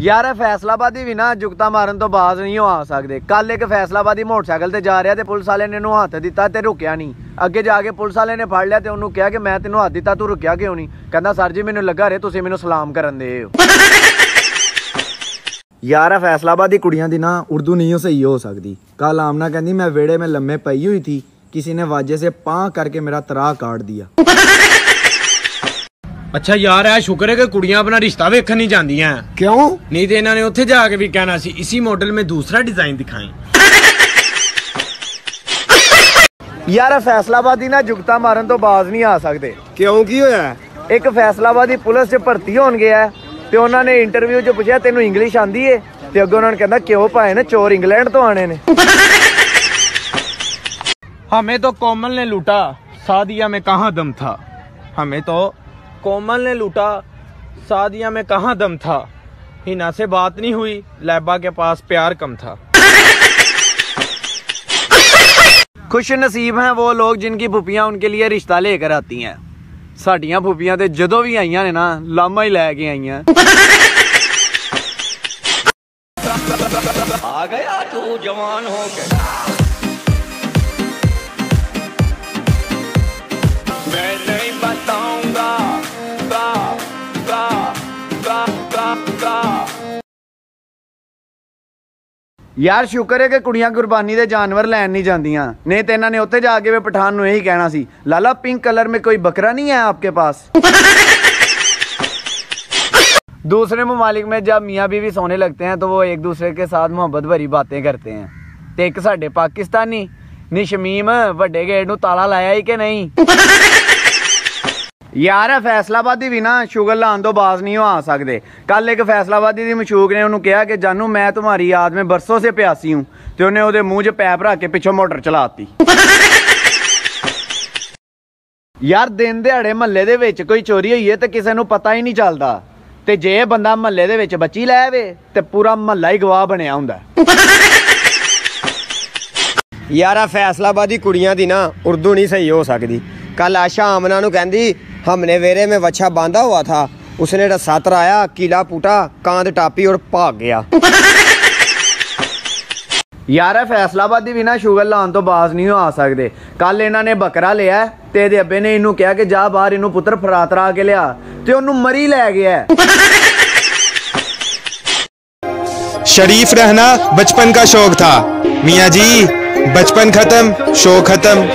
ਯਾਰ, ਇਹ ਫੈਸਲਾਬਾਦੀ ਵੀ ਨਾ, ਜੁਗਤਾ ਮਾਰਨ ਤੋਂ ਬਾਅਦ ਨਹੀਂ ਆ ਸਕਦੇ। ਕੱਲ ਇੱਕ ਫੈਸਲਾਬਾਦੀ ਮੋਟਰਸਾਈਕਲ ਤੇ ਜਾ ਰਿਹਾ ਤੇ ਪੁਲਿਸ ਵਾਲੇ ਨੇ ਇਹਨੂੰ ਹੱਥ ਦਿੱਤਾ ਤੇ ਰੁਕਿਆ ਨਹੀਂ। ਅੱਗੇ ਜਾ ਕੇ ਪੁਲਿਸ ਵਾਲੇ ਨੇ ਫੜ ਲਿਆ ਤੇ ਉਹਨੂੰ ਕਿਹਾ ਕਿ ਮੈਂ ਤੈਨੂੰ ਹੱਥ ਦਿੱਤਾ, ਤੂੰ ਰੁਕਿਆ ਕਿਉਂ ਨਹੀਂ? ਕਹਿੰਦਾ, ਸਰ ਜੀ, ਮੈਨੂੰ ਲੱਗਾ ਰੇ ਤੁਸੀਂ ਮੈਨੂੰ ਸਲਾਮ ਕਰਨ ਦੇ ਹੋ। ਯਾਰ, ਇਹ ਫੈਸਲਾਬਾਦੀ ਕੁੜੀਆਂ ਦੀ ਨਾ, ਉਰਦੂ ਨਹੀਂ ਹੋ ਸਹੀ ਹੋ ਸਕਦੀ। ਕੱਲ ਆਮਨਾ ਕਹਿੰਦੀ, ਮੈਂ ਵਿੜੇ ਮੈਂ ਲੰਮੇ ਪਈ ਹੋਈ ਥੀ, ਕਿਸੇ ਨੇ ਵਾਜੇ ਸੇ ਪਾਂ ਕਰਕੇ ਮੇਰਾ ਤਰਾ ਕਾਟ ਦਿਆ। ਅੱਛਾ ਯਾਰ ਆ ਸ਼ੁਕਰ ਹੈ ਕਿ ਕੁੜੀਆਂ ਆਪਣਾ ਰਿਸ਼ਤਾ ਵੇਖਣ ਨਹੀਂ ਜਾਂਦੀਆਂ। ਕਿਉਂ? ਨਹੀਂ ਤੇ ਇਹਨਾਂ ਨੇ ਉੱਥੇ ਜਾ ਕੇ ਵੀ ਕਹਿਣਾ ਸੀ ਇਸੇ ਮਾਡਲ ਮੇ ਦੂਸਰਾ ਡਿਜ਼ਾਈਨ ਦਿਖਾਈ। ਯਾਰ ਫੈਸਲਾਬਾਦੀ ਨਾ ਜੁਗਤਾ ਮਾਰਨ ਤੋਂ ਬਾਜ਼ ਨਹੀਂ ਆ ਸਕਦੇ। ਕਿਉਂ ਕੀ ਹੋਇਆ? ਇੱਕ ਫੈਸਲਾਬਾਦੀ ਪੁਲਿਸ 'ਚ ਭਰਤੀ ਹੋਣ ਗਿਆ ਤੇ ਉਹਨਾਂ ਨੇ ਇੰਟਰਵਿਊ 'ਚ ਪੁੱਛਿਆ ਤੈਨੂੰ ਇੰਗਲਿਸ਼ ਆਂਦੀ ਏ? ਤੇ ਅੱਗੇ ਉਹਨਾਂ ਨੇ ਕਹਿੰਦਾ ਕਿਉਂ ਭਾਏ ਨੇ? ਚੋਰ ਇੰਗਲੈਂਡ ਤੋਂ ਆਣੇ ਨੇ। ਹਮੇ ਤੋਂ ਕੋਮਲ ਨੇ ਲੁੱਟਾ ਸਾਦੀਆ ਮੈਂ ਕਹਾਂ ਦਮ ਥਾ? ਹਮੇ ਤੋਂ कोमल ने लूटा सादिया में कहाँ दम था हिना से बात नहीं हुई लैबा के पास प्यार कम था खुश नसीब हैं वो लोग जिनकी फुफियां उनके लिए रिश्ता लेकर आती हैं ਸਾਡੀਆਂ ਫੁੱਫੀਆਂ ਤੇ ਜਦੋਂ ਵੀ ਆਈਆਂ ਨੇ ਨਾ ਲਾਮਾ ਹੀ ਲੈ ਕੇ ਆਈਆਂ ਆ ਗਿਆ ਤੂੰ ਜਵਾਨ ਹੋ ਕੇ ਯਾਰ ਸ਼ੁਕਰ ਹੈ ਕਿ ਕੁੜੀਆਂ ਕੁਰਬਾਨੀ ਦੇ ਜਾਨਵਰ ਲੈਣ ਨਹੀਂ ਜਾਂਦੀਆਂ ਨਹੀਂ ਤੇ ਇਹਨਾਂ ਨੇ ਉੱਥੇ ਜਾ ਕੇ ਵੀ ਪਠਾਨ ਨੂੰ ਇਹੀ ਕਹਿਣਾ ਸੀ ਲਾਲਾ ਪਿੰਕ कलर में कोई बकरा नहीं है आपके पास दूसरे ममालिक में जब मियाँ बीवी सोने लगते हैं तो वो एक दूसरे के साथ मोहब्बत भरी बातें करते हैं ਤੇ ਇੱਕ ਸਾਡੇ ਪਾਕਿਸਤਾਨੀ ਨੀ ਸ਼ਮੀਮ ਵੱਡੇ ਗੇਟ ਨੂੰ ਤਾਲਾ ਲਾਇਆ ਹੀ ਕਿ ਨਹੀਂ ਯਾਰ, ਫੈਸਲਾਬਾਦੀ ਵੀ ਨਾ, ਸ਼ੁਗਰ ਲਾਉਣ ਤੋਂ ਬਾਜ਼ ਨਹੀਂ ਆ ਸਕਦੇ। ਕੱਲ ਇੱਕ ਫੈਸਲਾਬਾਦੀ ਦੀ ਮਸ਼ੂਕ ਨੇ, ਉਹਨੂੰ ਕਿਹਾ ਕਿ, ਜਾਨੂ, ਮੈਂ ਤੁਹਾਡੀ ਯਾਦ ਮੇ ਬਰਸੋਂ ਸੇ ਪਿਆਸੀ ਹੂੰ। ਤੇ ਉਹਨੇ ਉਹਦੇ ਮੂੰਹ 'ਚ ਪੈਪ ਰੱਖ ਕੇ ਪਿੱਛੋਂ ਮੋਟਰ ਚਲਾਤੀ ਯਾਰ, ਦਿਨ ਦਿਹਾੜੇ ਮਹੱਲੇ ਦੇ ਵਿੱਚ ਕੋਈ ਚੋਰੀ ਹੋਈ ਹੈ ਤੇ ਕਿਸੇ ਨੂੰ ਪਤਾ ਹੀ ਨਹੀਂ ਚੱਲਦਾ। ਤੇ ਜੇ ਬੰਦਾ ਮਹੱਲੇ ਦੇ ਵਿੱਚ ਬੱਚੀ ਲੈ ਆਵੇ, ਤੇ ਪੂਰਾ ਮਹੱਲਾ ਹੀ ਗਵਾਹ ਬਣਿਆ ਹੁੰਦਾ। ਯਾਰ ਆ ਫੈਸਲਾਬਾਦੀ ਕੁੜੀਆਂ ਦੀ ਨਾ, ਉਰਦੂ ਨਹੀਂ ਸਹੀ ਹੋ ਸਕਦੀ। ਕੱਲ ਆਸ਼ਾ ਆਮਨਾ ਨੂੰ ਕਹਿੰਦੀ हमने वेरे में वच्छा बांधा हुआ था उसने रस्सा तराया कीला पूटा कांद टापी और भाग गया ਯਾਰ ਇਹ ਫੈਸਲਾਬਾਦੀ ਵੀ ਨਾ ਸ਼ੂਗਰ ਲਾਉਣ ਤੋਂ ਬਾਜ਼ ਨਹੀਂ ਆ ਸਕਦੇ ਕੱਲ ਇਹਨਾਂ ਨੇ ਬੱਕਰਾ ਲਿਆ ਤੇ ਇਹਦੇ ਅੱਬੇ ਨੇ ਇਹਨੂੰ ਕਿਹਾ ਕਿ ਜਾ ਬਾਹਰ ਇਹਨੂੰ ਪੁੱਤਰ ਫਰਾਤਰਾ ਕੇ ਲਿਆ ਤੇ ਉਹਨੂੰ ਮਰੀ ਲੈ ਗਿਆ शरीफ रहना बचपन का शौक था मियाँ जी बचपन खत्म शौक खत्म